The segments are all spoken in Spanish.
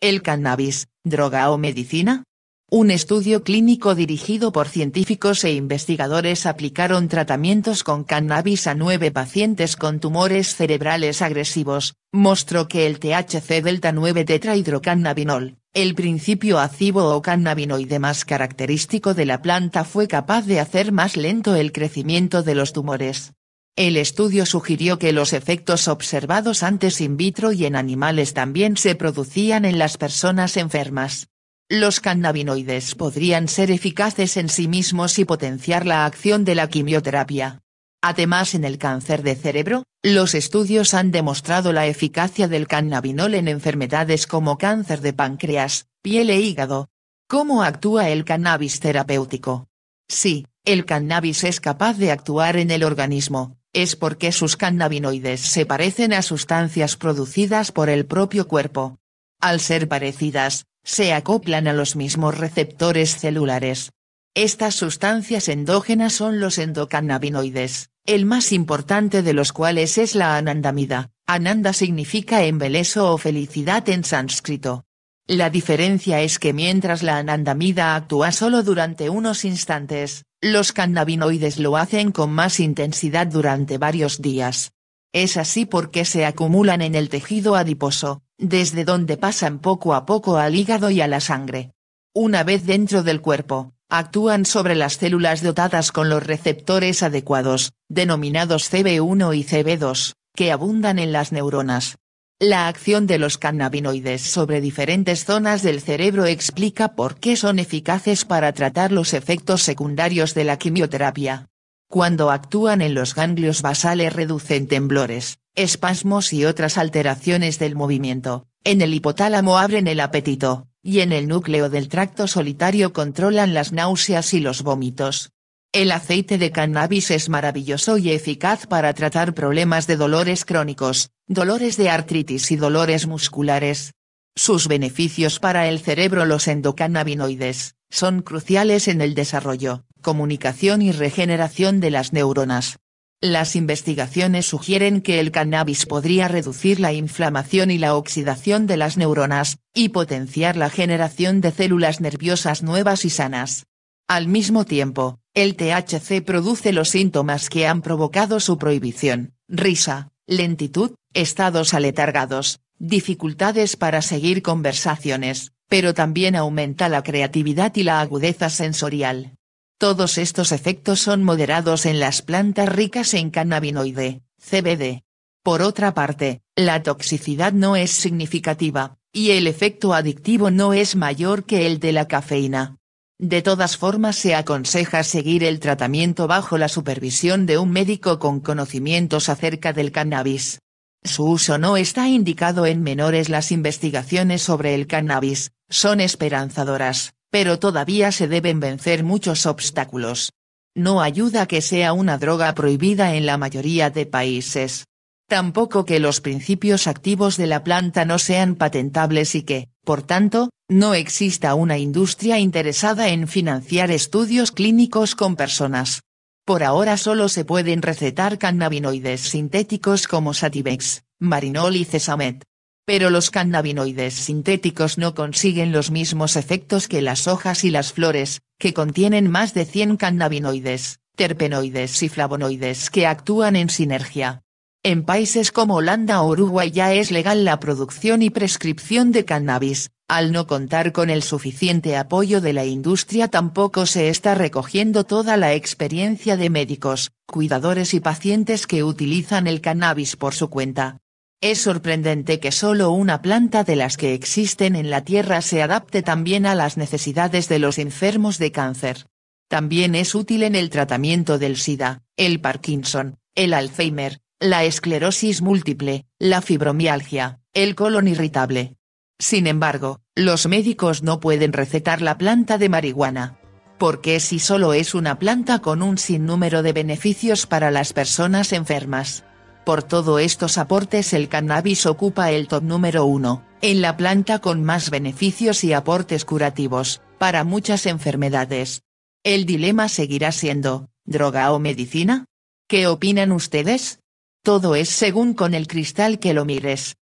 ¿El cannabis, droga o medicina? Un estudio clínico dirigido por científicos e investigadores aplicaron tratamientos con cannabis a nueve pacientes con tumores cerebrales agresivos, mostró que el THC delta 9 tetrahidrocannabinol, el principio activo o cannabinoide más característico de la planta fue capaz de hacer más lento el crecimiento de los tumores. El estudio sugirió que los efectos observados antes in vitro y en animales también se producían en las personas enfermas. Los cannabinoides podrían ser eficaces en sí mismos y potenciar la acción de la quimioterapia. Además en el cáncer de cerebro, los estudios han demostrado la eficacia del cannabinol en enfermedades como cáncer de páncreas, piel e hígado. ¿Cómo actúa el cannabis terapéutico? Sí, el cannabis es capaz de actuar en el organismo, es porque sus cannabinoides se parecen a sustancias producidas por el propio cuerpo. Al ser parecidas, se acoplan a los mismos receptores celulares. Estas sustancias endógenas son los endocannabinoides, el más importante de los cuales es la anandamida. Ananda significa embeleso o felicidad en sánscrito. La diferencia es que mientras la anandamida actúa solo durante unos instantes, los cannabinoides lo hacen con más intensidad durante varios días. Es así porque se acumulan en el tejido adiposo, desde donde pasan poco a poco al hígado y a la sangre. Una vez dentro del cuerpo, actúan sobre las células dotadas con los receptores adecuados, denominados CB1 y CB2, que abundan en las neuronas. La acción de los cannabinoides sobre diferentes zonas del cerebro explica por qué son eficaces para tratar los efectos secundarios de la quimioterapia. Cuando actúan en los ganglios basales reducen temblores, espasmos y otras alteraciones del movimiento, en el hipotálamo abren el apetito, y en el núcleo del tracto solitario controlan las náuseas y los vómitos. El aceite de cannabis es maravilloso y eficaz para tratar problemas de dolores crónicos, dolores de artritis y dolores musculares. Sus beneficios para el cerebro los endocannabinoides, son cruciales en el desarrollo, comunicación y regeneración de las neuronas. Las investigaciones sugieren que el cannabis podría reducir la inflamación y la oxidación de las neuronas, y potenciar la generación de células nerviosas nuevas y sanas. Al mismo tiempo, el THC produce los síntomas que han provocado su prohibición, risa, lentitud, estados aletargados, dificultades para seguir conversaciones, pero también aumenta la creatividad y la agudeza sensorial. Todos estos efectos son moderados en las plantas ricas en cannabinoide, CBD. Por otra parte, la toxicidad no es significativa, y el efecto adictivo no es mayor que el de la cafeína. De todas formas se aconseja seguir el tratamiento bajo la supervisión de un médico con conocimientos acerca del cannabis. Su uso no está indicado en menores. Las investigaciones sobre el cannabis, son esperanzadoras, pero todavía se deben vencer muchos obstáculos. No ayuda que sea una droga prohibida en la mayoría de países. Tampoco que los principios activos de la planta no sean patentables y que, por tanto, no exista una industria interesada en financiar estudios clínicos con personas. Por ahora solo se pueden recetar cannabinoides sintéticos como Sativex, Marinol y Cesamet. Pero los cannabinoides sintéticos no consiguen los mismos efectos que las hojas y las flores, que contienen más de 100 cannabinoides, terpenoides y flavonoides que actúan en sinergia. En países como Holanda o Uruguay ya es legal la producción y prescripción de cannabis, al no contar con el suficiente apoyo de la industria tampoco se está recogiendo toda la experiencia de médicos, cuidadores y pacientes que utilizan el cannabis por su cuenta. Es sorprendente que solo una planta de las que existen en la Tierra se adapte también a las necesidades de los enfermos de cáncer. También es útil en el tratamiento del SIDA, el Parkinson, el Alzheimer, la esclerosis múltiple, la fibromialgia, el colon irritable. Sin embargo, los médicos no pueden recetar la planta de marihuana. Porque si solo es una planta con un sinnúmero de beneficios para las personas enfermas. Por todos estos aportes el cannabis ocupa el top número uno, en la planta con más beneficios y aportes curativos, para muchas enfermedades. El dilema seguirá siendo, ¿droga o medicina? ¿Qué opinan ustedes? Todo es según con el cristal que lo mires.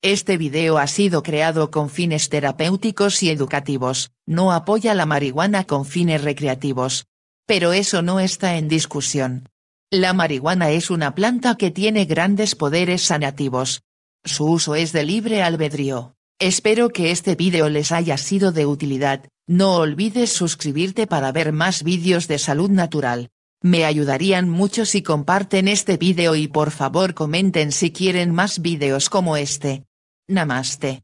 Este video ha sido creado con fines terapéuticos y educativos, no apoya la marihuana con fines recreativos. Pero eso no está en discusión. La marihuana es una planta que tiene grandes poderes sanativos. Su uso es de libre albedrío. Espero que este video les haya sido de utilidad, no olvides suscribirte para ver más vídeos de salud natural. Me ayudarían mucho si comparten este video y por favor comenten si quieren más vídeos como este. Namaste.